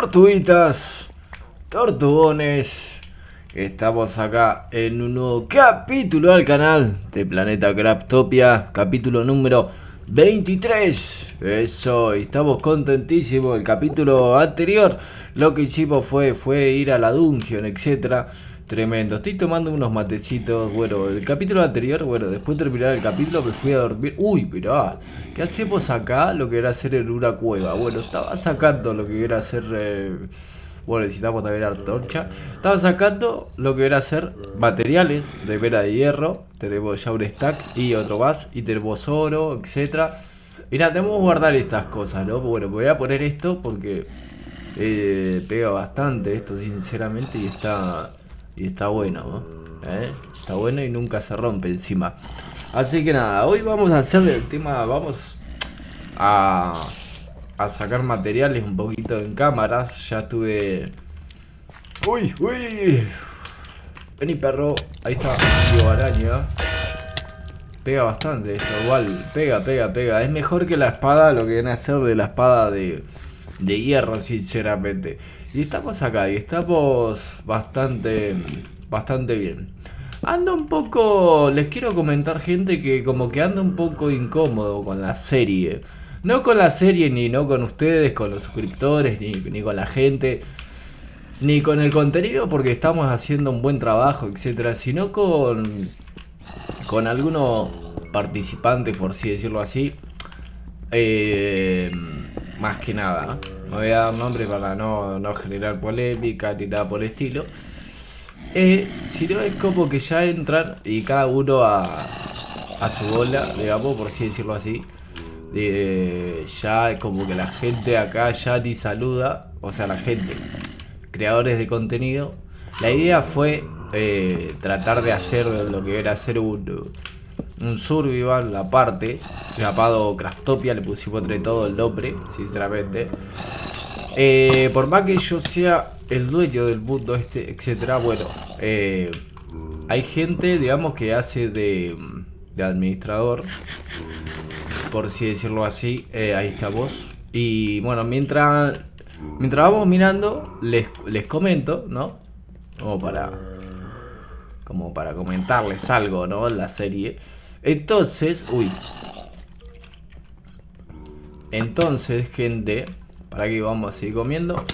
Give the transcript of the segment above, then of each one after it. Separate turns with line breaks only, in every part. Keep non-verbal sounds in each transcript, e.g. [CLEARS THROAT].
Tortuguitas, tortugones, estamos acá en un nuevo capítulo al canal de Planeta Craptopia, capítulo número 23. Eso, estamos contentísimos. El capítulo anterior lo que hicimos fue, fue ir a la dungeon, etcétera. Tremendo, estoy tomando unos matecitos. Bueno, el capítulo anterior, bueno, después de terminar el capítulo me fui a dormir. Uy, pero ¿qué hacemos acá? Lo que era hacer en una cueva. Bueno, estaba sacando lo que era hacer. Eh, bueno, necesitamos también la torcha. Estaba sacando lo que era hacer materiales de vera de hierro. Tenemos ya un stack y otro más. Y tenemos oro, etcétera. Mira, tenemos que guardar estas cosas, ¿no? Bueno, voy a poner esto porque eh, pega bastante esto, sinceramente, y está y está bueno, ¿no? ¿Eh? Está bueno y nunca se rompe encima. Así que nada, hoy vamos a hacer el tema, vamos a, a sacar materiales un poquito en cámaras. Ya tuve... Uy, uy. Vení perro, ahí está, Digo, araña. Pega bastante igual, pega, pega, pega. Es mejor que la espada, lo que viene a ser de la espada de, de hierro, sinceramente. Y estamos acá y estamos bastante, bastante bien. Ando un poco, les quiero comentar gente que como que anda un poco incómodo con la serie. No con la serie, ni no con ustedes, con los suscriptores, ni, ni con la gente, ni con el contenido porque estamos haciendo un buen trabajo, etcétera, sino con, con algunos participantes, por así decirlo así. Eh, más que nada. No voy a dar nombre para no, generar polémica ni nada por el estilo. Eh, si no es como que ya entran y cada uno a, a su bola, digamos, por así decirlo así. Eh, ya es como que la gente acá ya ni saluda, o sea, la gente, creadores de contenido. La idea fue eh, tratar de hacer lo que era hacer un, un survival aparte, llamado Craftopia, le pusimos entre todo el nombre, sinceramente. Eh, por más que yo sea el dueño del mundo este, etcétera, bueno, eh, hay gente, digamos, que hace de, de administrador, por así decirlo así, eh, ahí estamos. Y bueno, mientras, mientras vamos mirando, les, les comento, ¿no? Como para, como para comentarles algo, ¿no? La serie. Entonces, uy. Entonces, gente, para aquí vamos a seguir comiendo.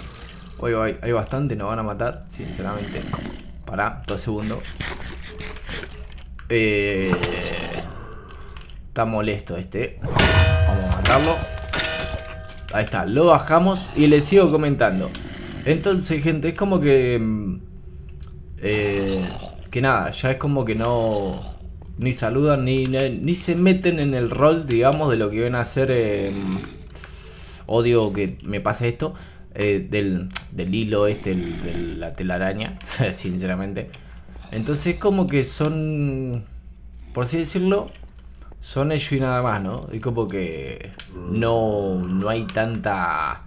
Hoy hay, bastante, nos van a matar, sinceramente. Para, dos segundos. Eh, está molesto este. Vamos a matarlo. Ahí está, lo bajamos y le sigo comentando. Entonces, gente, es como que... Mm, eh, que nada, ya es como que no ni saludan, ni, ni, se meten en el rol, digamos, de lo que ven a hacer. odio que me pase esto. Eh, del, del, hilo este, de la telaraña, [LAUGHS] sinceramente. Entonces como que son, por así decirlo, son ellos y nada más, ¿no? Y como que no, no hay tanta,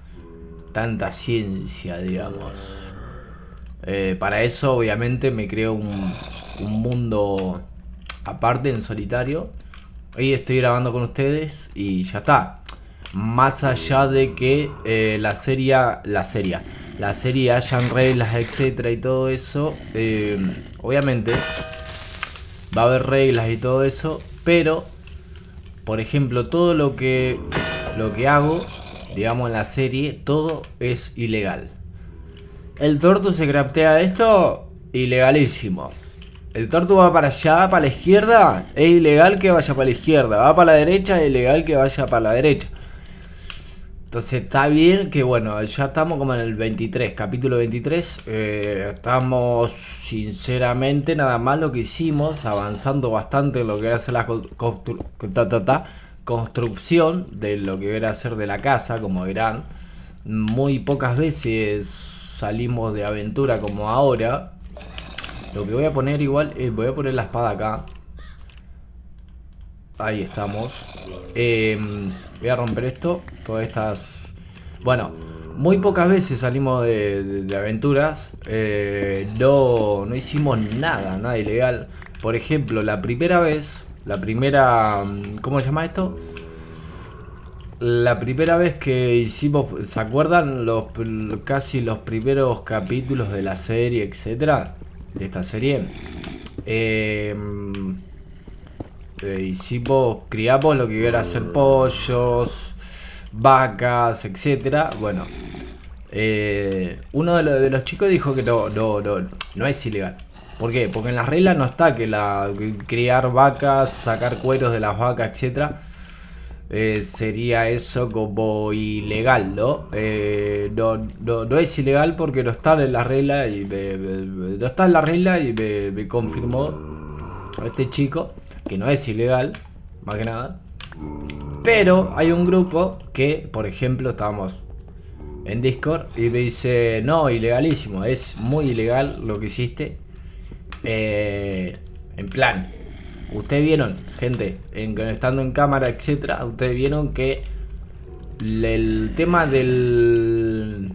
tanta ciencia, digamos. Eh, para eso obviamente me creo un, un mundo aparte en solitario. Hoy estoy grabando con ustedes y ya está. Más allá de que eh, la serie, la serie, la serie hayan reglas, etcétera y todo eso, eh, obviamente va a haber reglas y todo eso, pero por ejemplo todo lo que lo que hago, digamos en la serie, todo es ilegal. El torto se craftea esto ilegalísimo. El tortu va para allá, para la izquierda, es ilegal que vaya para la izquierda. Va para la derecha, es ilegal que vaya para la derecha. Entonces está bien que bueno, ya estamos como en el 23, capítulo 23. Eh, estamos sinceramente nada más lo que hicimos, avanzando bastante en lo que hace la construcción de lo que era hacer de la casa, como verán. Muy pocas veces salimos de aventura como ahora. Lo que voy a poner igual, eh, voy a poner la espada acá. Ahí estamos. Em, voy a romper esto. Todas estas... Bueno, muy pocas veces salimos de, aventuras. Eh, no, no hicimos nada, nada ilegal. Por ejemplo, la primera vez, la primera... ¿Cómo se llama esto? la primera vez que hicimos, ¿se acuerdan los casi los primeros capítulos de la serie, etcétera? De esta serie. Em, eh, hicimos, criamos lo que iba a ser pollos, vacas, etcétera. Bueno, eh, uno de, los chicos dijo que no, no, no, no es ilegal. ¿Por qué? Porque en las reglas no está que la criar vacas, sacar cueros de las vacas, etcétera eh, sería eso como ilegal, ¿no? Eh, ¿no? no, es ilegal porque no está en la regla y me, no está en la regla y me, confirmó este chico que no es ilegal, más que nada. Pero hay un grupo que, por ejemplo, estábamos en Discord y me dice, no, ilegalísimo, es muy ilegal lo que hiciste. Eh, en plan, Ustedes vieron, gente, en, estando en cámara, etcétera, ustedes vieron que el tema del.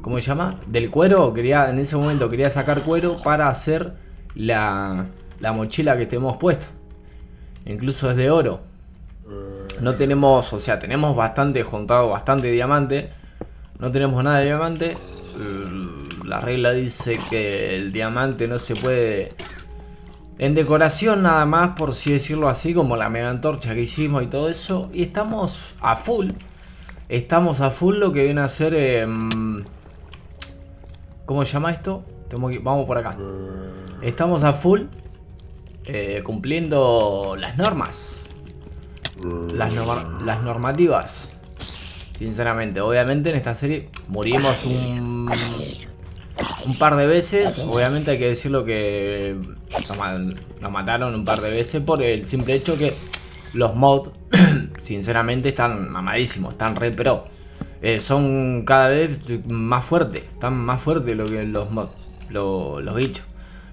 ¿Cómo se llama? Del cuero. Quería, en ese momento quería sacar cuero para hacer la, la mochila que tenemos puesta. Incluso es de oro. No tenemos, o sea, tenemos bastante juntado, bastante diamante. No tenemos nada de diamante. La regla dice que el diamante no se puede en decoración nada más, por si decirlo así, como la mega antorcha que hicimos y todo eso. Y estamos a full. Estamos a full lo que viene a ser... Em, ¿Cómo se llama esto? vamos por acá. Estamos a full eh, cumpliendo las normas. Las, las normativas. Sinceramente, obviamente en esta serie morimos un un par de veces. Obviamente hay que decirlo que nos mataron un par de veces por el simple hecho que los mods, [CLEARS THROAT] sinceramente, están mamadísimos, están re pro. Eh, son cada vez más fuertes, están más fuertes lo que los mods, los bichos.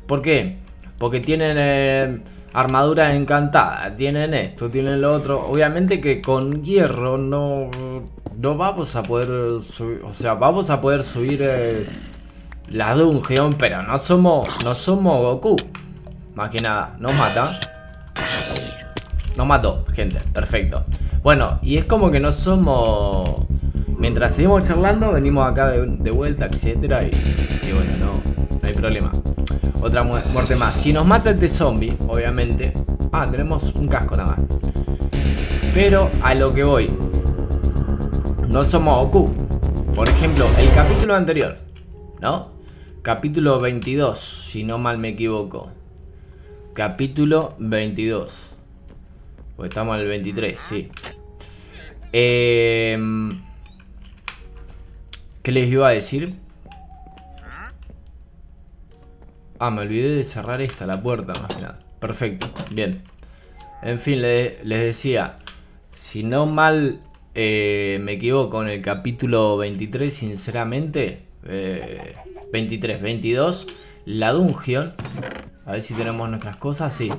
¿Por qué? Porque tienen eh, armaduras encantadas, tienen esto, tienen lo otro. Obviamente que con hierro no, no vamos a poder subir, o sea, vamos a poder subir... Eh, la dungeon, pero no somos, no somos Goku. Más que nada, nos mata. Nos mató, gente, perfecto. Bueno, y es como que no somos... Mientras seguimos charlando, venimos acá de, vuelta, etcétera, y, bueno, no, no hay problema. Otra muerte más. Si nos mata este zombie, obviamente... Ah, tenemos un casco nada más. Pero a lo que voy. No somos Goku. Por ejemplo, el capítulo anterior, ¿no? Capítulo 22, si no mal me equivoco. Capítulo 22. Pues estamos en el 23, sí. Em, ¿Qué les iba a decir? Ah, me olvidé de cerrar esta, la puerta más que nada. Perfecto, bien. En fin, les decía, si no mal eh, me equivoco en el capítulo 23, sinceramente, eh, 23, 22. La dungeon. A ver si tenemos nuestras cosas. Sí.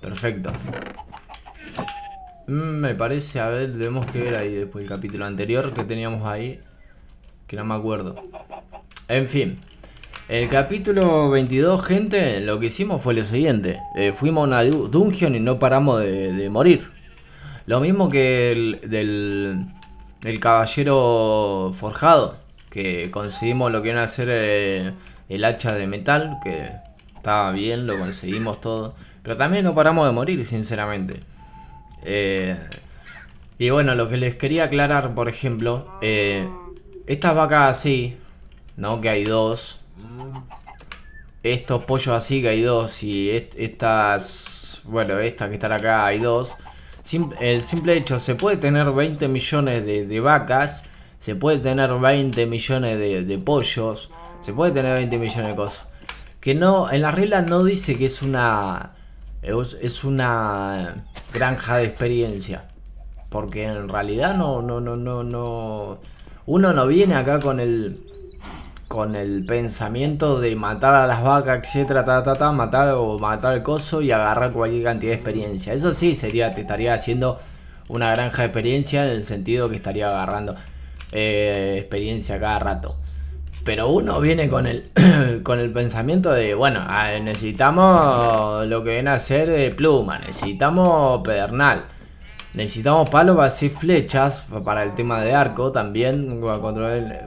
Perfecto. Mm, me parece, a ver, debemos que ver ahí después el capítulo anterior que teníamos ahí. Que no me acuerdo. En fin. El capítulo 22, gente, lo que hicimos fue lo siguiente. Eh, fuimos a una dungeon y no paramos de, morir. Lo mismo que el del el caballero forjado que conseguimos lo que iban a hacer eh, el hacha de metal, que estaba bien, lo conseguimos todo. Pero también no paramos de morir, sinceramente. Eh, y bueno, lo que les quería aclarar, por ejemplo, eh, estas vacas así, ¿no? Que hay dos. Estos pollos así que hay dos. Y estas, bueno, estas que están acá hay dos. el simple hecho, se puede tener 20 millones de vacas se puede tener 20 millones de, pollos, se puede tener 20 millones de cosas. Que no, en la regla no dice que es una es una granja de experiencia. Porque en realidad no, no, no, no, no. Uno no viene acá con el. con el pensamiento de matar a las vacas, etcétera, ta, ta, ta, matar o matar el coso y agarrar cualquier cantidad de experiencia. Eso sí sería, te estaría haciendo una granja de experiencia en el sentido que estaría agarrando eh, experiencia cada rato. Pero uno viene con el, [CLEARS THROAT] con el pensamiento de, bueno, ah, necesitamos lo que viene a ser de pluma, necesitamos pedernal, Necesitamos palos para hacer flechas, para el tema de arco también, para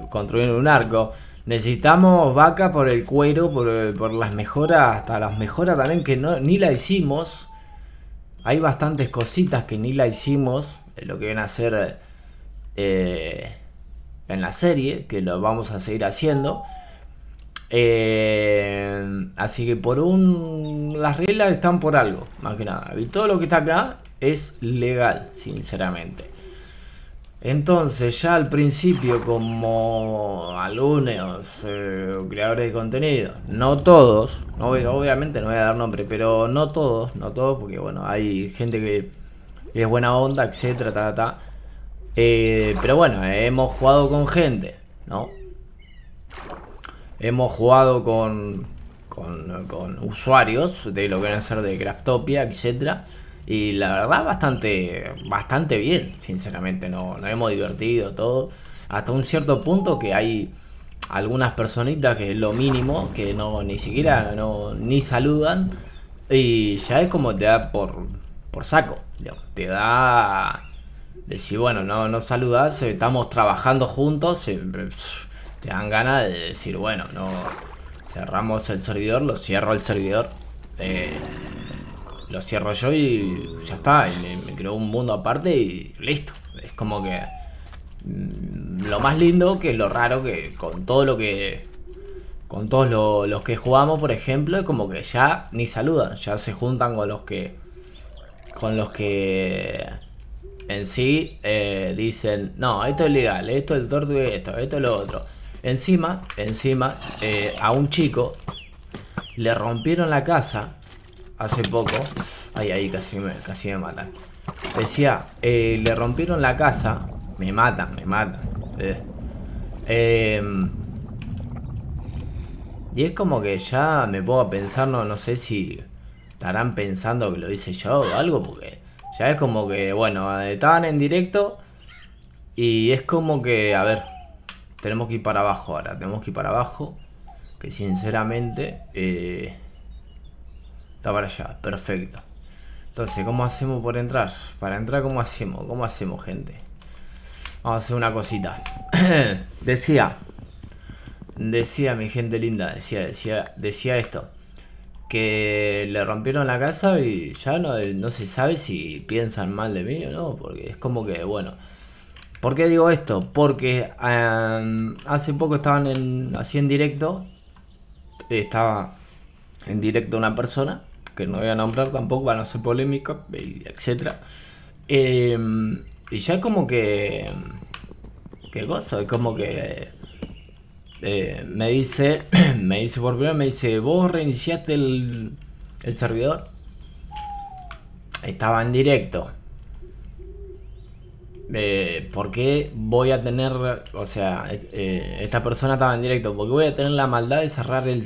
construir, un arco. Necesitamos vaca por el cuero, por, las mejoras, hasta las mejoras también que no, ni la hicimos. Hay bastantes cositas que ni la hicimos, lo que viene a hacer eh, en la serie, que lo vamos a seguir haciendo. Eh, así que por un... Las reglas están por algo, más que nada. Y todo lo que está acá es legal, sinceramente. Entonces, ya al principio, como alumnos, eh, creadores de contenido, no todos, obviamente no voy a dar nombre, pero no todos, no todos, porque bueno, hay gente que es buena onda, etcétera, eh, pero bueno, hemos jugado con gente, ¿no? Hemos jugado con, con, usuarios de lo que viene a ser de Craftopia, etcétera y la verdad, bastante, bastante bien, sinceramente. No, nos hemos divertido todo. Hasta un cierto punto que hay algunas personitas que es lo mínimo, que no ni siquiera no, ni saludan. Y ya es como te da por, por saco. Te da. Decir, bueno, no, no saludas, estamos trabajando juntos. Te dan ganas de decir, bueno, no. Cerramos el servidor, lo cierro el servidor. Eh, lo cierro yo y ya está. Y me, creo un mundo aparte y listo. Es como que mm, lo más lindo que lo raro que con todo lo que con todos los que jugamos, por ejemplo, es como que ya ni saludan, ya se juntan con los que con los que en sí eh, dicen, no, esto es legal, esto es y esto, esto es lo otro. Encima, encima, eh, a un chico le rompieron la casa hace poco. Ay, ahí casi me, casi me matan. Decía, eh, le rompieron la casa. Me matan, me matan. Em, y es como que ya me a pensar, no, no sé si estarán pensando que lo hice yo o algo, porque ya es como que, bueno, estaban en directo y es como que, a ver, tenemos que ir para abajo ahora, tenemos que ir para abajo, que sinceramente... Eh, Está para allá, perfecto. Entonces, ¿cómo hacemos por entrar? Para entrar, ¿cómo hacemos? ¿Cómo hacemos, gente? Vamos a hacer una cosita. [CLEARS THROAT] decía, decía mi gente linda, decía, decía, decía esto. Que le rompieron la casa y ya no, no se sabe si piensan mal de mí o no. Porque es como que, bueno. ¿Por qué digo esto? Porque hace poco estaban en, así en directo. Estaba en directo una persona que no voy a nombrar tampoco, van a ser polémicas, etc. Em, y ya como que... ¿Qué cosa? Es como que... Eh, me dice, [CLEARS THROAT] me dice por primera, me dice, vos reiniciaste el, el servidor. Estaba en directo. Eh, ¿Por qué voy a tener, o sea, eh, esta persona estaba en directo, porque voy a tener la maldad de cerrar el,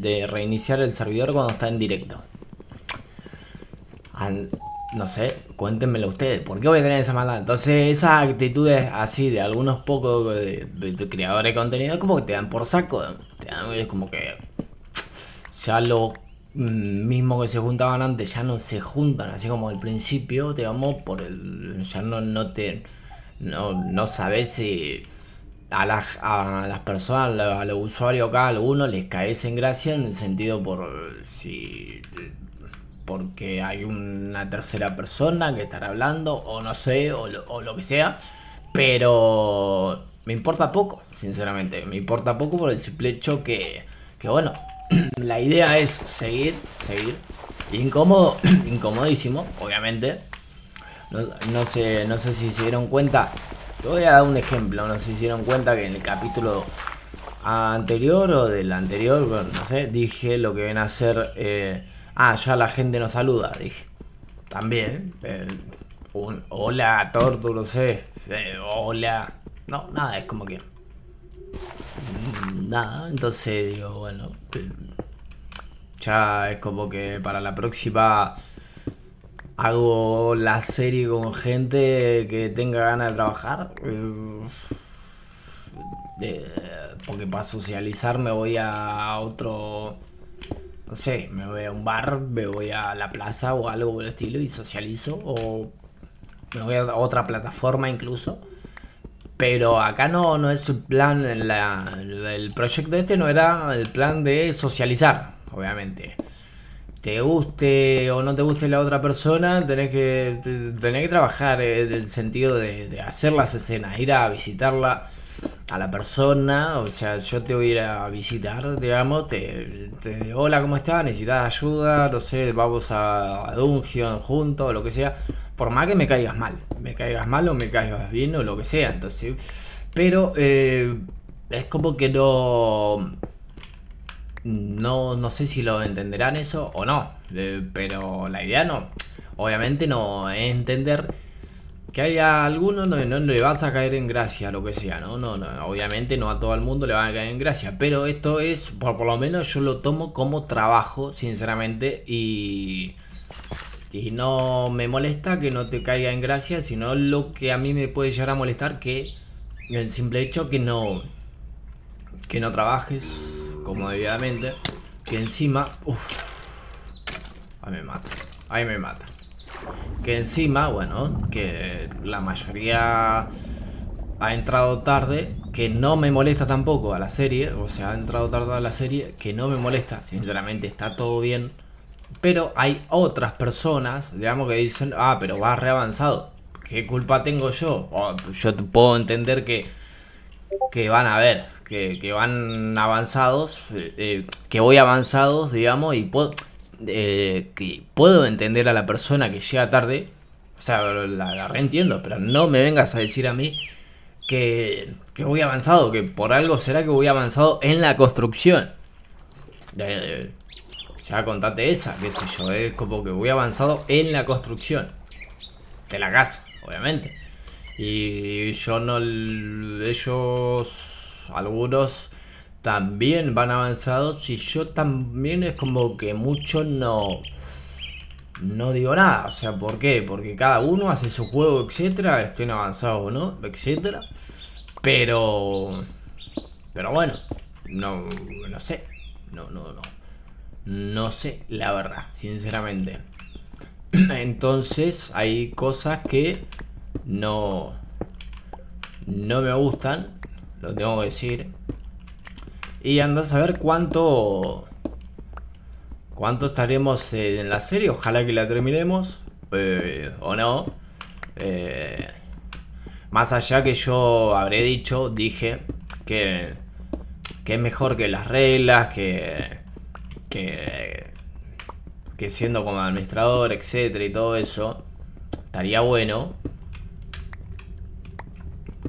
de reiniciar el servidor cuando está en directo? No sé, cuéntenmelo ustedes, ¿por qué voy a tener esa maldad? Entonces, esas actitudes así de algunos pocos creadores de contenido, como que te dan por saco, te dan, es como que ya los mismos que se juntaban antes ya no se juntan, así como al principio, digamos, por el. ya no, no te. no, no sabes si a las, a las personas, a los usuarios acá, a algunos les caes en gracia en el sentido por si porque hay una tercera persona que estará hablando, o no sé, o lo, que sea, pero me importa poco, sinceramente, me importa poco por el simple hecho que, que bueno, [CLEARS THROAT] la idea es seguir, seguir, incómodo, [CLEARS THROAT] incomodísimo, obviamente, no, sé, no sé si se dieron cuenta, te voy a dar un ejemplo, no sé si se dieron cuenta que en el capítulo anterior o del anterior, bueno, no sé, dije lo que ven a ser... Eh, Ah, ya la gente nos saluda, dije. También. Hola, Tortu, no sé. Hola. No, nada, es como que. Mm, nada, entonces digo, bueno. Ya es como que para la próxima hago la serie con gente que tenga ganas de trabajar. Eh, porque para socializar me voy a otro no sé, me voy a un bar, me voy a la plaza o algo por el estilo y socializo o
me voy a otra plataforma incluso. Pero acá no, no es el plan, el proyecto este no era el plan de socializar, obviamente. Te guste o no te guste la otra persona, tenés que, tenés que trabajar en el sentido de, hacer las escenas, ir a visitarla a la persona, o sea, yo te voy a ir a visitar, digamos, te, hola, ¿cómo estás? ¿Necesitas ayuda? No sé, vamos a, a Dungeon juntos, lo que sea por más que me caigas mal, me caigas mal o me caigas bien o lo que sea, entonces, pero eh, es como que no, no, no sé si lo entenderán eso o no, eh, pero la idea no, obviamente no es entender que haya algunos no, no, le vas a caer en gracia, lo que sea, ¿no? No, no, obviamente no a todo el mundo le van a caer en gracia, pero esto es, por, por lo menos yo lo tomo como trabajo, sinceramente, y y no me molesta que no te caiga en gracia, sino lo que a mí me puede llegar a molestar que el simple hecho que no que no trabajes como debidamente, que encima, uff, ahí me mata, ahí me mata. Que encima, bueno, que la mayoría ha entrado tarde, que no me molesta tampoco a la serie, o sea, ha entrado tarde a la serie, que no me molesta, sinceramente está todo bien pero hay otras personas, digamos, que dicen, ah, pero vas re avanzado. ¿Qué culpa tengo yo? yo puedo entender que, que van a ver, que, que van avanzados, eh, eh, que voy avanzados, digamos, y puedo, eh, que puedo entender a la persona que llega tarde. O sea, la, la reentiendo, pero no me vengas a decir a mí que, que voy avanzado, que por algo será que voy avanzado en la construcción. Ya contate esa, qué sé yo, es como que voy avanzado en la construcción de la casa, obviamente. Y yo no, ellos, algunos también van avanzados y yo también es como que mucho no, no digo nada. O sea, ¿por qué? Porque cada uno hace su juego, etcétera, estén avanzados o no, etcétera. Pero, pero bueno, no, no sé, no, no, no. No sé, la verdad, sinceramente. [CLEARS THROAT] Entonces hay cosas que no, no me gustan, lo tengo que decir. Y andas a ver cuánto, cuánto estaremos en la serie. Ojalá que la terminemos, eh, o no. Eh, más allá que yo habré dicho, dije que, que es mejor que las reglas, que que, siendo como administrador, etcétera y todo eso, estaría bueno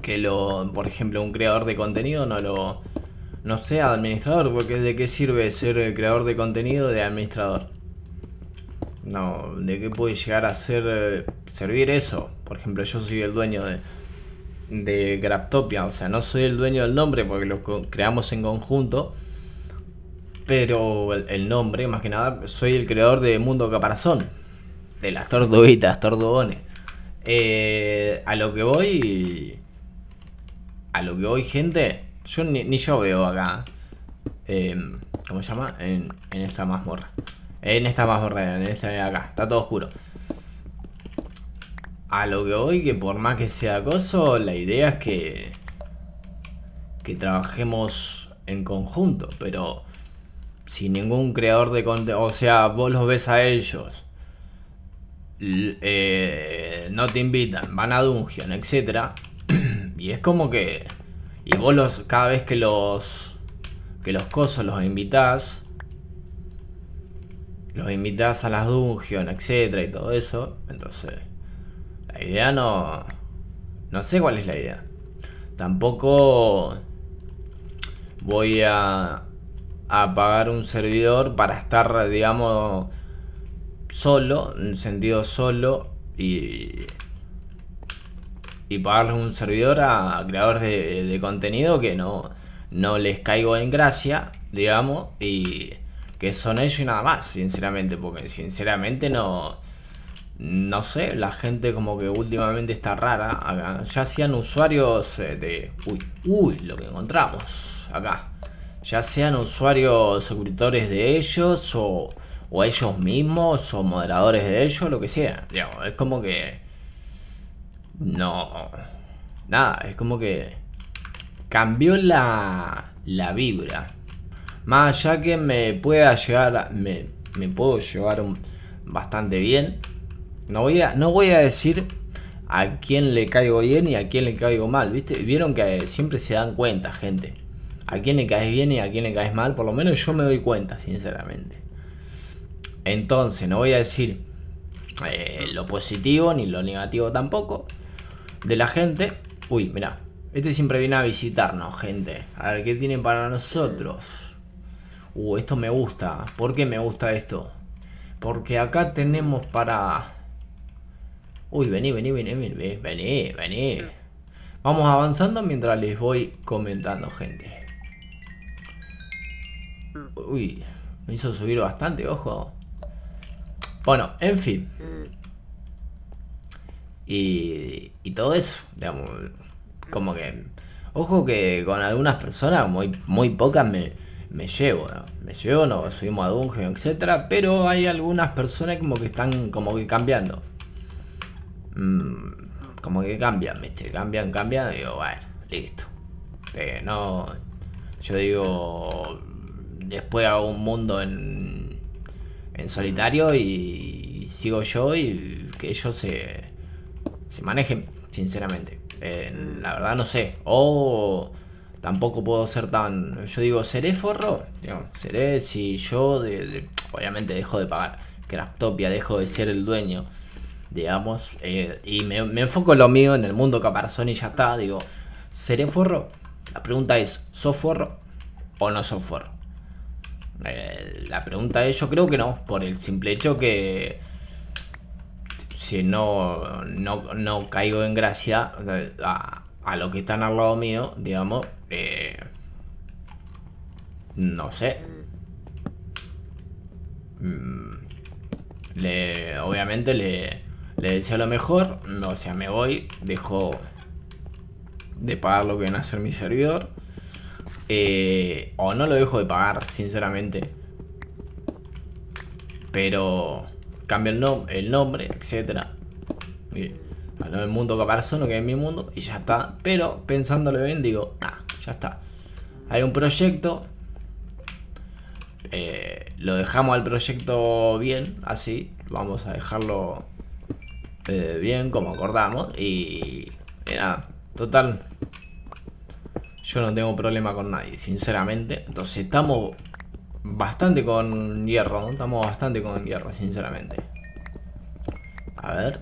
que lo, por ejemplo, un creador de contenido no lo no sea administrador, porque de qué sirve ser creador de contenido de administrador. No, ¿de qué puede llegar a ser servir eso? Por ejemplo, yo soy el dueño de de Graptopia, o sea, no soy el dueño del nombre porque lo creamos en conjunto, pero el, nombre, más que nada, soy el creador de Mundo Caparazón. De las tortuguitas, tortugones. Eh, a lo que voy. A lo que voy, gente. Yo ni, yo veo acá. Em, ¿Cómo se llama? En, esta mazmorra. En esta mazmorra, en esta de acá. Está todo oscuro. A lo que voy, que por más que sea acoso, la idea es que. que trabajemos en conjunto. Pero si ningún creador de contenido, o sea, vos los ves a ellos, eh, no te invitan, van a Dungeon, etc. [CLEARS THROAT] y es como que, y vos los, cada vez que los, que los cosos los invitas, los invitas a las Dungeon, etc. y todo eso, entonces, la idea no, no sé cuál es la idea. Tampoco voy a a pagar un servidor para estar, digamos, solo, en sentido solo, y, y pagarle un servidor a, creadores de, contenido que no, no les caigo en gracia, digamos, y que son ellos y nada más, sinceramente, porque sinceramente no... No sé, la gente como que últimamente está rara. Ya sean usuarios eh, de... Uy, uy, lo que encontramos acá ya sean usuarios suscriptores de ellos o, o ellos mismos o moderadores de ellos, lo que sea. es como que no. Nada, es como que cambió la, la vibra. Más allá que me pueda llegar, me, me puedo llevar bastante bien. No voy, a, no voy a decir a quién le caigo bien y a quién le caigo mal, ¿viste? Vieron que siempre se dan cuenta, gente. A quién le caes bien y a quién le caes mal, por lo menos yo me doy cuenta, sinceramente. Entonces, no voy a decir eh, lo positivo ni lo negativo tampoco de la gente. Uy, mira, este siempre viene a visitarnos, gente. A ver qué tienen para nosotros. Uh, esto me gusta. ¿Por qué me gusta esto? Porque acá tenemos para... Uy, vení, vení, vení, vení, vení, vení. Vamos avanzando mientras les voy comentando, gente. Uy, me hizo subir bastante, ojo. Bueno, en fin. Y, todo eso, digamos, como que... Ojo que con algunas personas, muy, muy pocas, me, me llevo, ¿no? Me llevo, nos subimos a Dungeon, etcétera, pero hay algunas personas como que están como que cambiando. Mm, como que cambian, ¿viste? Cambian, cambian, y digo, bueno, listo. Eh, no, yo digo, después hago un mundo en, en solitario y sigo yo y que ellos se, se manejen, sinceramente. Eh, la verdad no sé. O tampoco puedo ser tan. Yo digo, ¿seré forro? seré si yo, obviamente, dejo de pagar Craftopia, dejo de ser el dueño, digamos, eh, y me, enfoco en lo mío, en el mundo caparazón y ya está. Digo, ¿seré forro? La pregunta es, ¿sos forro o no sos forro? Eh, la pregunta es, yo creo que no, por el simple hecho que si no, no, no caigo en gracia a, a lo que están al lado mío, digamos, eh, no sé. Mm, le, obviamente le, le deseo lo mejor. O sea, me voy, dejo de pagar lo que viene a ser mi servidor. Eh, o no lo dejo de pagar, sinceramente. Pero cambio el, el nombre, etcétera no el mundo no que es mi mundo, y ya está. Pero pensándolo bien, digo, ah, ya está. Hay un proyecto. Eh, lo dejamos al proyecto bien, así. Vamos a dejarlo eh, bien como acordamos. Y, nada, total. Yo no tengo problema con nadie, sinceramente. Entonces estamos bastante con hierro, Estamos bastante con hierro, sinceramente. A ver.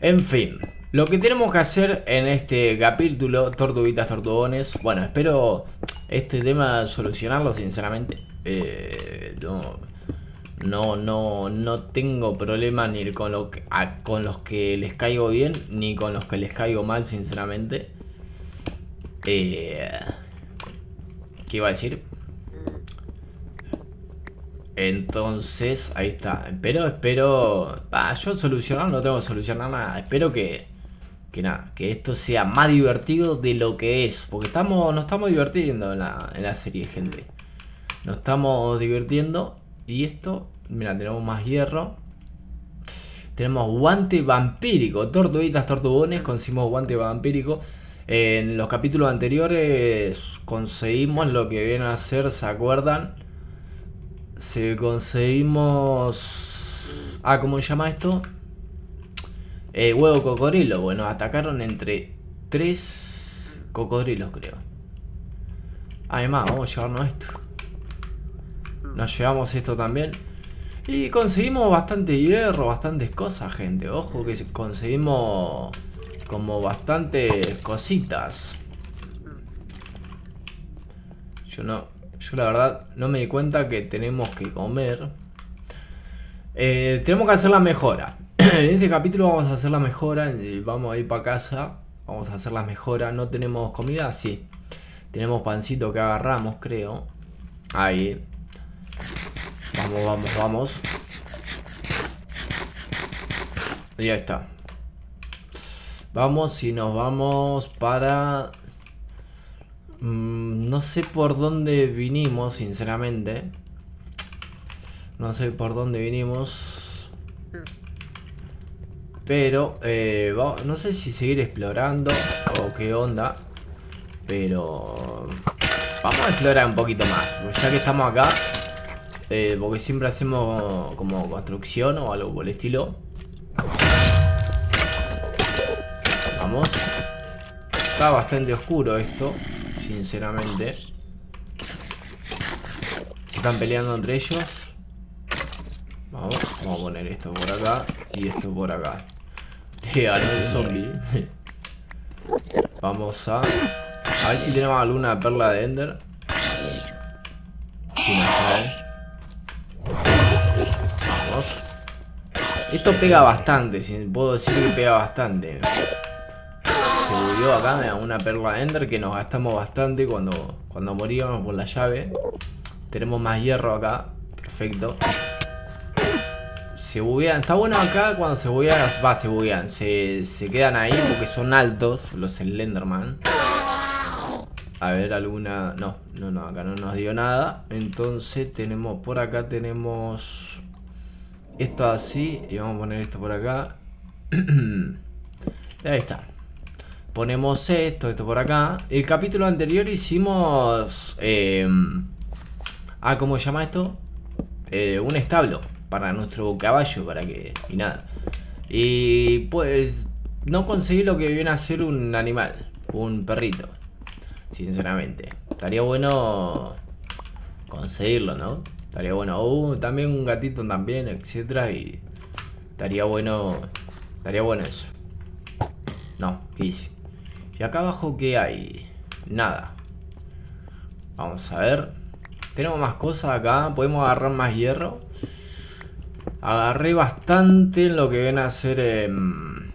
En fin, lo que tenemos que hacer en este capítulo, tortuguitas, tortugones, bueno, espero este tema solucionarlo sinceramente. Eh, no, no, no, no tengo problema ni con, lo que, con los que les caigo bien, ni con los que les caigo mal, sinceramente. Eh, ¿Qué iba a decir? Entonces, ahí está. Pero espero. Yo solucionar no tengo que solucionar nada. Espero que. Que nada, que esto sea más divertido de lo que es. Porque estamos, nos estamos divirtiendo en la, en la serie, gente. Nos estamos divirtiendo. Y esto, mira, tenemos más hierro. Tenemos guante vampírico. Tortuguitas, tortugones. Conseguimos guante vampírico. En los capítulos anteriores conseguimos lo que viene a ser, ¿se acuerdan? Si conseguimos... Ah, ¿cómo se llama esto? Eh, huevo cocodrilo. Bueno, atacaron entre tres cocodrilos, creo. Además, vamos a llevarnos esto. Nos llevamos esto también. Y conseguimos bastante hierro, bastantes cosas, gente. Ojo que conseguimos como bastantes cositas. Yo no, yo la verdad no me di cuenta que tenemos que comer. Eh, tenemos que hacer la mejora. [CLEARS THROAT] en este capítulo vamos a hacer la mejora. Y vamos a ir para casa. Vamos a hacer la mejora. ¿No tenemos comida? Sí. Tenemos pancito que agarramos, creo. Ahí. Vamos, vamos, vamos. Ya está. Vamos y nos vamos para Mm, no sé por dónde vinimos, sinceramente. No sé por dónde vinimos.
Pero eh, no sé si seguir explorando o qué onda. Pero vamos a explorar un poquito más. Ya que estamos acá. Eh, porque siempre hacemos como construcción o algo por el estilo. Vamos. Está bastante oscuro esto, sinceramente. Se están peleando entre ellos. Vamos, vamos a poner esto por acá y esto por acá. [LAUGHS] Ganó el zombie. Vamos a... A ver si tenemos alguna perla de Ender. Vamos. Esto pega bastante, puedo decir que pega bastante. Volvió acá una perla de Ender que nos gastamos bastante cuando, cuando moríamos por la llave. Tenemos más hierro acá. Perfecto. Se buguean. Está bueno acá cuando se buguean. Va, se buguean. Se, se quedan ahí porque son altos los Slenderman. A ver, alguna... No, no, no, acá no nos dio nada. Entonces tenemos... Por acá tenemos... Esto así. Y vamos a poner esto por acá. [CLEARS THROAT] ahí está. Ponemos esto, esto por acá. El capítulo anterior hicimos... Eh, ah, ¿cómo se llama esto? Eh, un establo para nuestro caballo, para que... Y nada. Y pues no conseguí lo que viene a ser un animal, un perrito, sinceramente. Estaría bueno conseguirlo, ¿no? Estaría bueno. Uh, también un gatito también, etcétera. Y estaría bueno. Estaría bueno eso. No, ¿qué hice? ¿Y acá abajo qué hay? Nada. Vamos a ver. Tenemos más cosas acá. Podemos agarrar más hierro. Agarré bastante en lo que viene a ser em,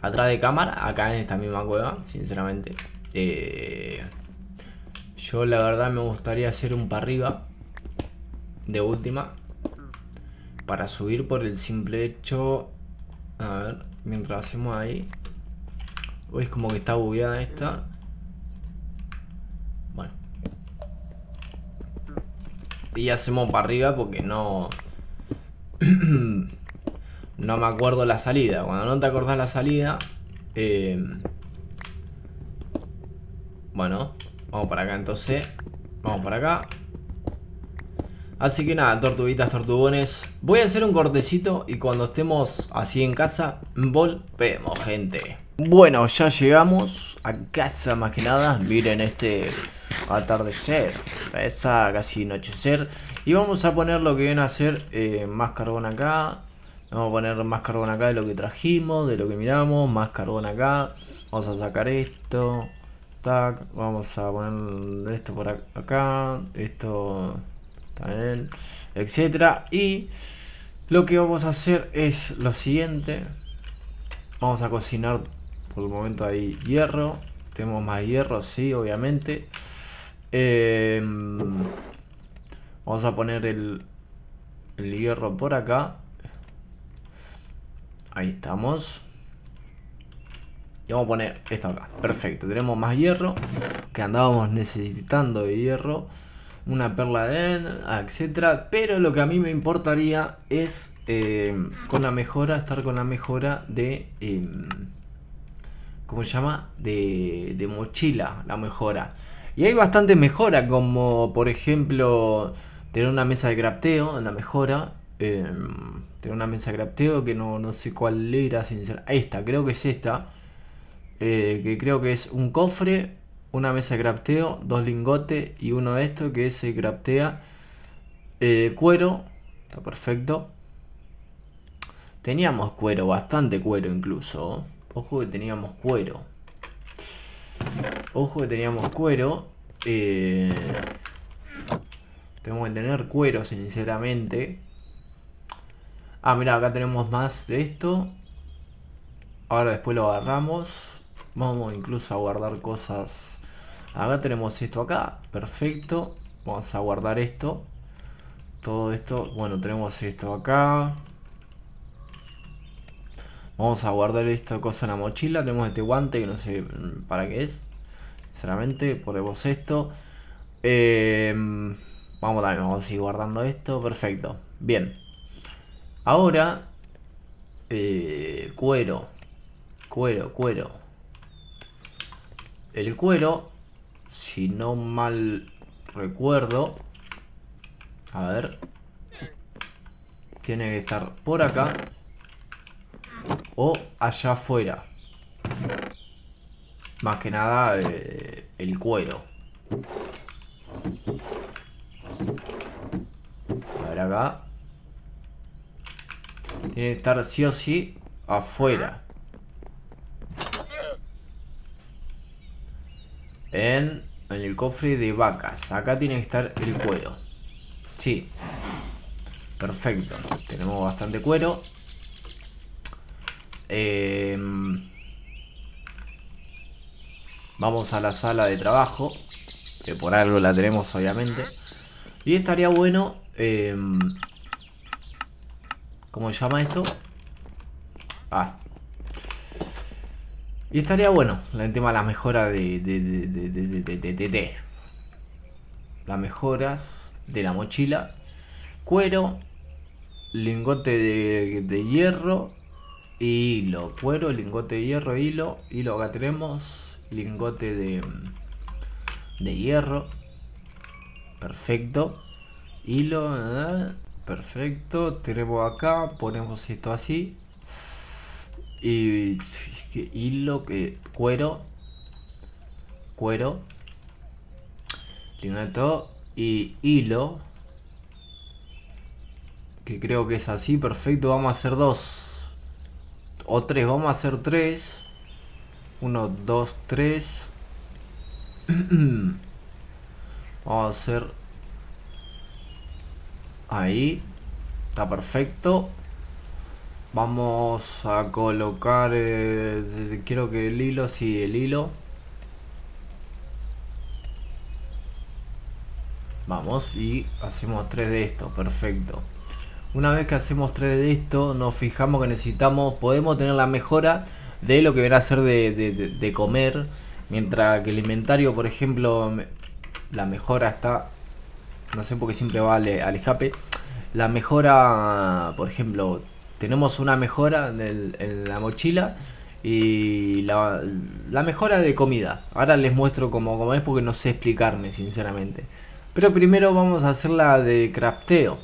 atrás de cámara, acá en esta misma cueva, sinceramente. Eh, yo la verdad me gustaría hacer un para arriba, de última, para subir por el simple hecho... A ver, mientras hacemos ahí... Es como que está bugueada esta. Bueno. Y hacemos para arriba porque no... [CLEARS THROAT] no me acuerdo la salida. Cuando no te acordás la salida... Eh, bueno, vamos para acá entonces. Vamos para acá. Así que nada, tortuguitas, tortugones. Voy a hacer un cortecito y cuando estemos así en casa, volvemos, gente. Bueno, ya llegamos a casa más que nada. Miren este atardecer. Esa casi anochecer. Y vamos a poner lo que viene a ser eh, más carbón acá. Vamos a poner más carbón acá de lo que trajimos, de lo que miramos. Más carbón acá. Vamos a sacar esto. Tac. Vamos a poner esto por acá. Esto también. Etcétera. Y lo que vamos a hacer es lo siguiente. Vamos a cocinar por el momento ahí hierro. Tenemos más hierro, sí, obviamente. Eh, Vamos a poner el, hierro por acá. Ahí estamos. Y vamos a poner esto acá. Perfecto. Tenemos más hierro. Que andábamos necesitando de hierro. Una perla de etcétera. Pero lo que a mí me importaría es eh, con la mejora, estar con la mejora de... Eh, ¿Cómo se llama? De, de mochila, la mejora. Y hay bastante mejora, como por ejemplo tener una mesa de crafteo, la mejora. Em, tener una mesa de crafteo que no, sé cuál era, sinceramente. Está, creo que es esta. Eh, que creo que es un cofre, una mesa de crafteo, dos lingotes y uno de estos que se craftea eh, cuero. Está perfecto. Teníamos cuero, bastante cuero incluso. Ojo que teníamos cuero. Ojo que teníamos cuero. Eh, tenemos que tener cuero, sinceramente. Ah, mira, acá tenemos más de esto. Ahora después lo agarramos. Vamos incluso a guardar cosas. Acá tenemos esto acá. Perfecto. Vamos a guardar esto. Todo esto. Bueno, tenemos esto acá. Vamos a guardar esta cosa en la mochila. Tenemos este guante que no sé para qué es. Sinceramente, ponemos esto. Eh, Vamos también, vamos a seguir guardando esto. Perfecto. Bien. Ahora eh, cuero. Cuero, cuero. El cuero, si no mal recuerdo, a ver, tiene que estar por acá o allá afuera. Más que nada eh, el cuero. A ver acá. Tiene que estar sí o sí afuera. En, en el cofre de vacas. Acá tiene que estar el cuero. Sí. Perfecto. Tenemos bastante cuero. Eh, vamos a la sala de trabajo. Que por algo la tenemos obviamente. Y estaría bueno... Eh, ¿Cómo se llama esto? Ah. Y estaría bueno el tema de la mejora de, de, de, de, de, Las mejoras de la mochila. Cuero. Lingote de, hierro. Hilo. Cuero, lingote de hierro, hilo. Hilo acá tenemos. Lingote de, de hierro. Perfecto. Hilo. ¿eh? Perfecto, tenemos acá, ponemos esto así. Y hilo que cuero. Cuero. Lineto y hilo. Que creo que es así, perfecto. Vamos a hacer dos. O tres, vamos a hacer tres. Uno, dos, tres. [CLEARS THROAT] vamos a hacer Ahí. Está perfecto. Vamos a colocar... Eh, quiero que el hilo, sí, el hilo. Vamos y hacemos tres de esto, perfecto. Una vez que hacemos tres de esto, nos fijamos que necesitamos, podemos tener la mejora de lo que viene a ser de, de comer. Mientras que el inventario, por ejemplo, la mejora está no sé por qué siempre va al, escape. La mejora, por ejemplo, tenemos una mejora en, la mochila y la, mejora de comida. Ahora les muestro cómo, cómo, es porque no sé explicarme, sinceramente. Pero primero vamos a hacer la de crafteo.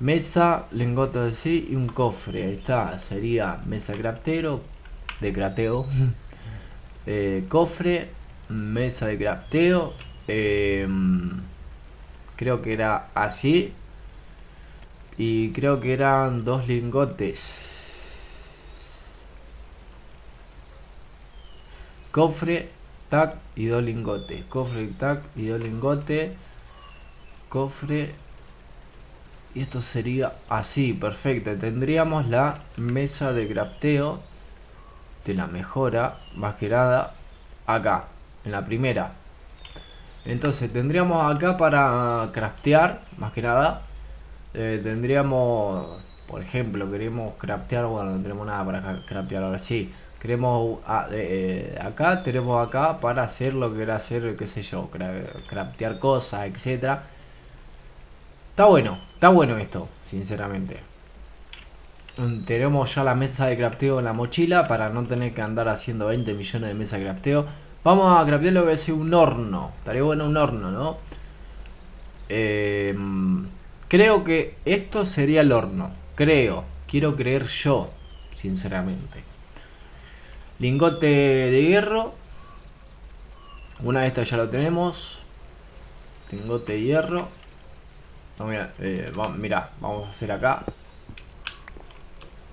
Mesa, lingote así y un cofre. Ahí está, sería mesa craftero, de crafteo. [LAUGHS] Eh, cofre, mesa de crafteo. Eh, Creo que era así. Y creo que eran dos lingotes. Cofre, tac y dos lingotes. Cofre, tac y dos lingotes. Cofre. Y esto sería así, perfecto. Tendríamos la mesa de crafteo de la mejora, más que nada, acá, en la primera. Entonces tendríamos acá para craftear, más que nada. Eh, tendríamos, por ejemplo, queremos craftear, bueno, no tenemos nada para craftear ahora sí. Queremos, ah, eh, acá tenemos acá para hacer lo que era hacer, qué sé yo, craftear cosas, etcétera. Está bueno, está bueno esto, sinceramente. Tenemos ya la mesa de crafteo en la mochila para no tener que andar haciendo 20 millones de mesas de crafteo. Vamos a craftear lo que es un horno. Estaría bueno un horno, ¿no? Em, creo que esto sería el horno. Creo. Quiero creer yo, sinceramente. Lingote de hierro. Una de estas ya lo tenemos. Lingote de hierro. Eh, mira, vamos a hacer acá.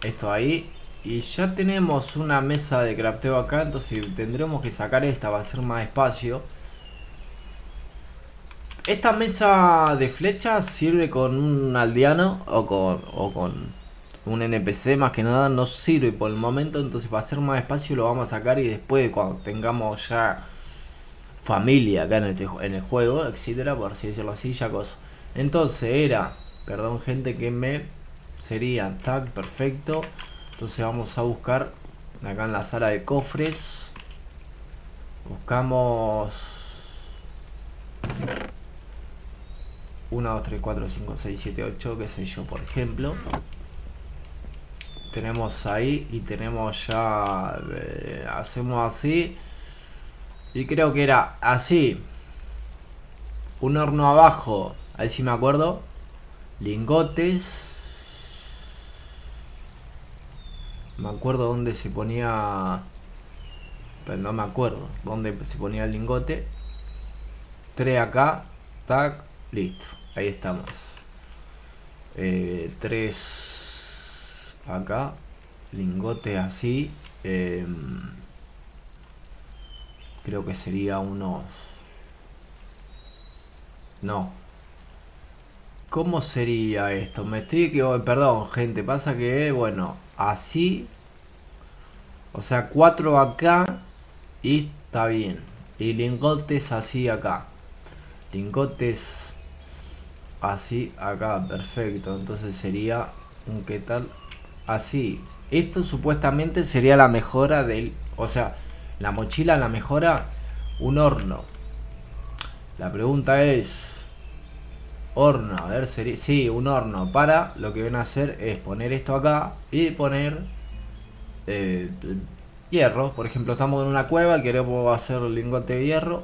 Esto ahí. Y ya tenemos una mesa de crafteo acá, entonces tendremos que sacar esta, va a ser más espacio. Esta mesa de flechas sirve con un aldeano o con, o con un NPC más que nada, no sirve por el momento, entonces va a ser más espacio lo vamos a sacar y después cuando tengamos ya familia acá en, este, en el juego, etcétera, por así decirlo así, ya cosa. Entonces era, perdón gente que me sería tag perfecto. Entonces vamos a buscar acá en la sala de cofres. Buscamos 1, 2, 3, 4, 5, 6, 7, 8, qué sé yo, por ejemplo. tenemos ahí y tenemos ya eh, hacemos así y creo que era así un horno abajo a ver si me acuerdo. Lingotes. Me acuerdo dónde se ponía pero no me acuerdo dónde se ponía el lingote. Tres acá tac listo ahí estamos. Eh, tres acá lingotes así em, creo que sería unos no ¿Cómo sería esto? Me estoy equivocando. Perdón, gente. Pasa que, bueno, así. O sea, cuatro acá. Y está bien. Y lingotes así acá. Lingotes así acá. Perfecto. Entonces sería un qué tal así. Esto supuestamente sería la mejora del... O sea, la mochila, la mejora un horno. La pregunta es... Horno, a ver, sería, sí, un horno. Para, lo que van a hacer es poner esto acá y poner eh, hierro. Por ejemplo, estamos en una cueva y queremos hacer lingote de hierro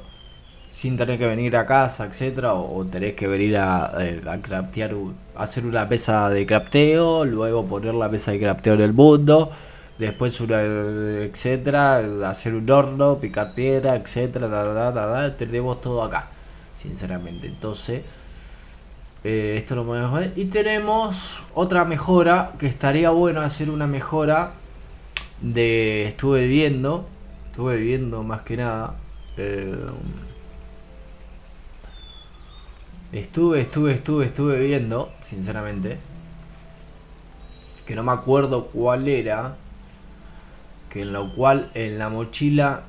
sin tener que venir a casa, etcétera, o, tenés que venir a, eh, craftear, hacer una mesa de crafteo, luego poner la mesa de crafteo en el mundo, después una, etcétera, hacer un horno, picar piedra, etcétera, tenemos todo acá, sinceramente. Entonces, eh, esto lo podemos ver. Y tenemos otra mejora, que estaría bueno hacer una mejora de... Estuve viendo, estuve viendo más que nada. Eh, estuve, estuve, estuve, estuve viendo, sinceramente. Que no me acuerdo cuál era. Que en lo cual en la mochila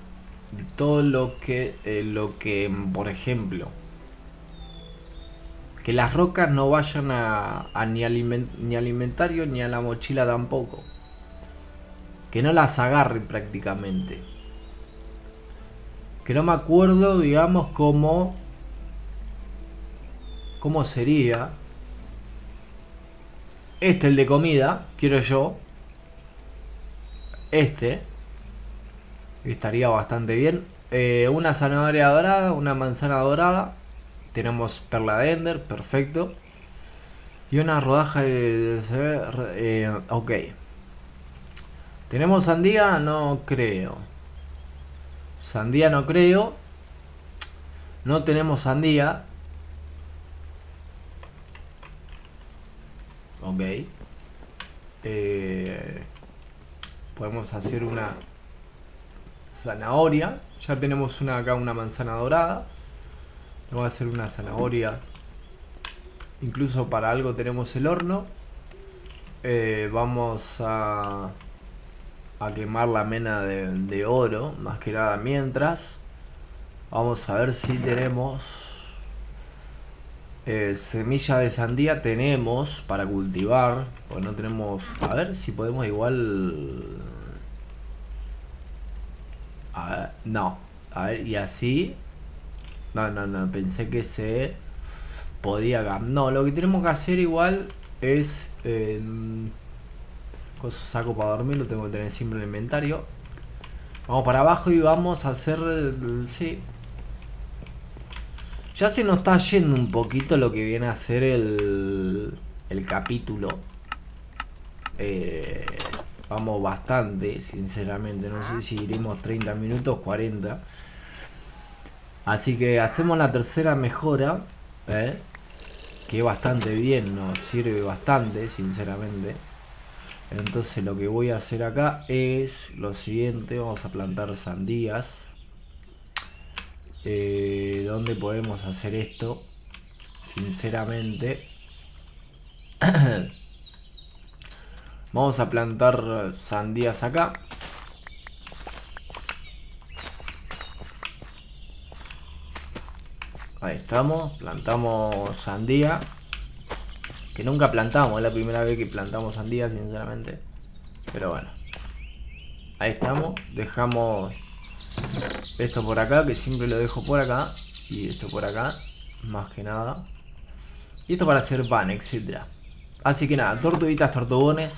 todo lo que, eh, lo que, por ejemplo, que las rocas no vayan a, ni, ni alimentario ni a la mochila tampoco. Que no las agarre prácticamente. Que no me acuerdo, digamos, cómo... ¿Cómo sería? Este, el de comida, quiero yo. Este. Estaría bastante bien. Eh, una zanahoria dorada, una manzana dorada. Tenemos perla de Ender, perfecto. Y una rodaja de... Eh, ok. ¿Tenemos sandía? No creo. Sandía no creo. No tenemos sandía. Ok. Eh, podemos hacer una zanahoria. Ya tenemos una acá, una manzana dorada. Vamos a hacer una zanahoria. Incluso para algo tenemos el horno. Eh, vamos a, a quemar la mena de, oro, más que nada mientras. Vamos a ver si tenemos eh, semilla de sandía. Tenemos para cultivar. Pues no tenemos... A ver si podemos igual... A ver, no. A ver, y así no, no, no, pensé que se podía... No, lo que tenemos que hacer igual es... Eh, saco para dormir, lo tengo que tener siempre en el inventario. Vamos para abajo y vamos a hacer... Sí. Ya se nos está yendo un poquito lo que viene a ser el, el capítulo. Eh, vamos bastante, sinceramente. No sé si iremos 30 minutos, 40. Así que hacemos la tercera mejora. ¿eh? Que bastante bien, nos sirve bastante, sinceramente. Entonces lo que voy a hacer acá es lo siguiente. Vamos a plantar sandías. Eh, ¿Dónde podemos hacer esto? Sinceramente. [COUGHS] Vamos a plantar sandías acá. Ahí estamos, plantamos sandía. Que nunca plantamos, es la primera vez que plantamos sandía, sinceramente. Pero bueno. Ahí estamos, dejamos esto por acá, que siempre lo dejo por acá. Y esto por acá, más que nada. Y esto para hacer pan, etc. Así que nada, tortuguitas, tortugones.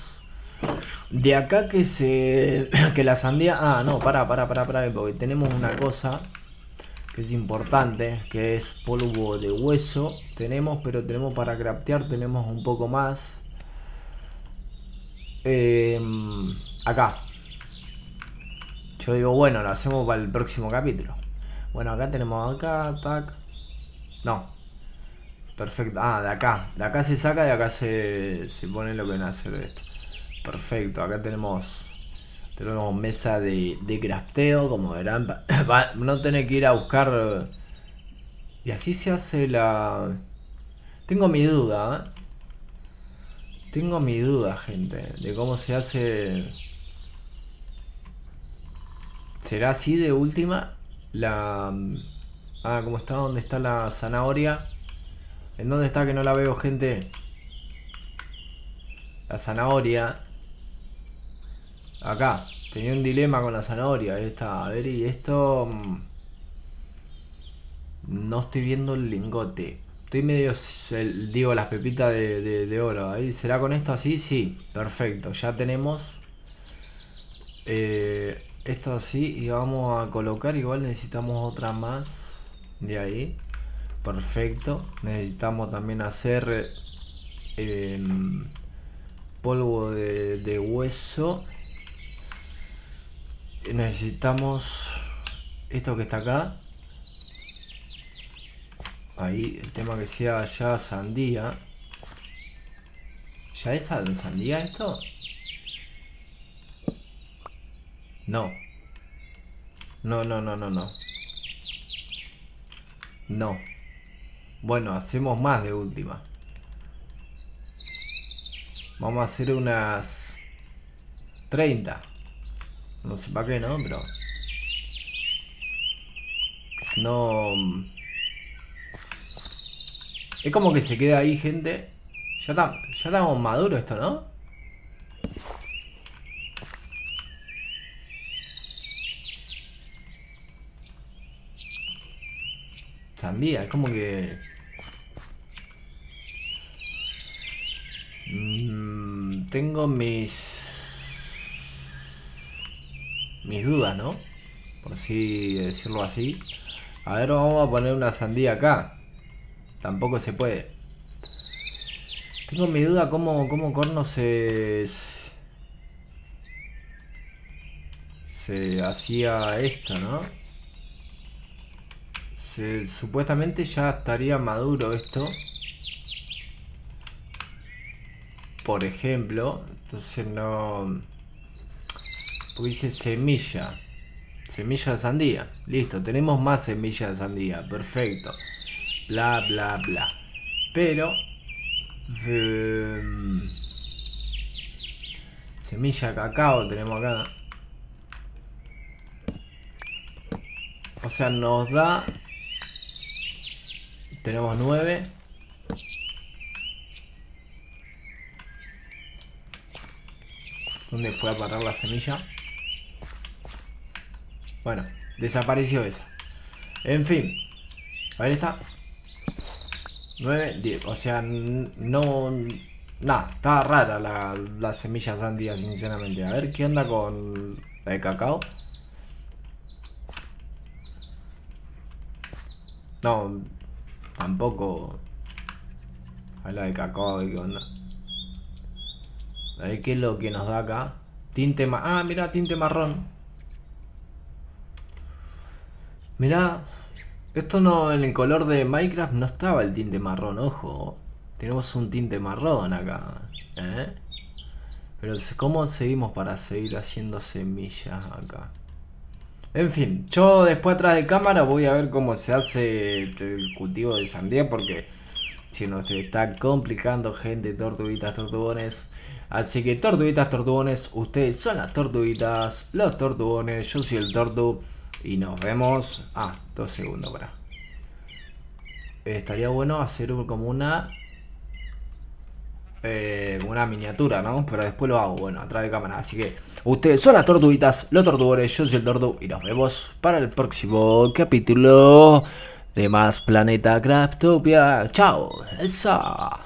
De acá que se. [COUGHS] que la sandía. Ah, no, para, para, para, para, porque tenemos una cosa que es importante, que es polvo de hueso. Tenemos, pero tenemos para craftear, tenemos un poco más. Em, acá. Yo digo, bueno, lo hacemos para el próximo capítulo. Bueno, acá tenemos acá, tac. No. Perfecto. Ah, de acá. De acá se saca, de acá se, se pone lo que nace de esto. Perfecto. Acá tenemos tenemos mesa de, de crafteo, como verán. [COUGHS] no tener que ir a buscar... Y así se hace la... Tengo mi duda, ¿eh? Tengo mi duda, gente, de cómo se hace... ¿Será así de última? La... Ah, ¿cómo está? ¿Dónde está la zanahoria? ¿En dónde está que no la veo, gente? La zanahoria. Acá. Tenía un dilema con la zanahoria. Está. A ver, y esto... Mm, no estoy viendo el lingote. Estoy medio, digo, las pepitas de, oro. Ahí, ¿Será con esto así? Sí, perfecto. Ya tenemos eh, esto así y vamos a colocar. Igual necesitamos otra más de ahí. Perfecto. Necesitamos también hacer em, polvo de, de hueso. Necesitamos esto que está acá. Ahí, el tema que sea ya sandía. ¿Ya es sandía esto? No. No, no, no, no, no. No. Bueno, hacemos más de última. Vamos a hacer unas 30. No sé para qué, ¿no? Pero... No... Es como que se queda ahí, gente. Ya, está, ya estamos maduros esto, ¿no? Sandía, es como que... Mm, tengo mis... Mis dudas, ¿no? Por así decirlo así. A ver, vamos a poner una sandía acá. Tampoco se puede. Tengo mi duda cómo, cómo Corno se... Se hacía esto, ¿no? Se, supuestamente ya estaría maduro esto. Por ejemplo. Entonces no... Porque dice semilla. Semilla de sandía. Listo, tenemos más semillas de sandía. Perfecto bla, bla, bla. Pero... Em, semilla de cacao tenemos acá. O sea, nos da... Tenemos nueve. ¿Dónde fue a parar la semilla? Bueno, desapareció esa. En fin. A ver, está. 9, 10. O sea, no... Nada, estaba rara la, la semilla sandía, sinceramente. A ver qué onda con la de cacao. No, tampoco. A la de cacao, ¿qué onda? A ver qué es lo que nos da acá. Tinte ma... Ah, mira, tinte marrón. Mira, esto no, en el color de Minecraft no estaba el tinte marrón, ojo. Tenemos un tinte marrón acá. ¿eh? Pero ¿cómo seguimos para seguir haciendo semillas acá? En fin, yo después atrás de cámara voy a ver cómo se hace el cultivo de sandía porque si nos está complicando gente, tortuguitas, tortugones. Así que tortuguitas, tortugones, ustedes son las tortuguitas, los tortugones, yo soy el tortu. Y nos vemos... Ah, dos segundos, para. Estaría bueno hacer como una... Eh, una miniatura, ¿no? Pero después lo hago, bueno, atrás de cámara. Así que ustedes son las tortuguitas, los tortugones, yo soy el tortu. Y nos vemos para el próximo capítulo de Más Planeta Craftopia. Chao. Esa.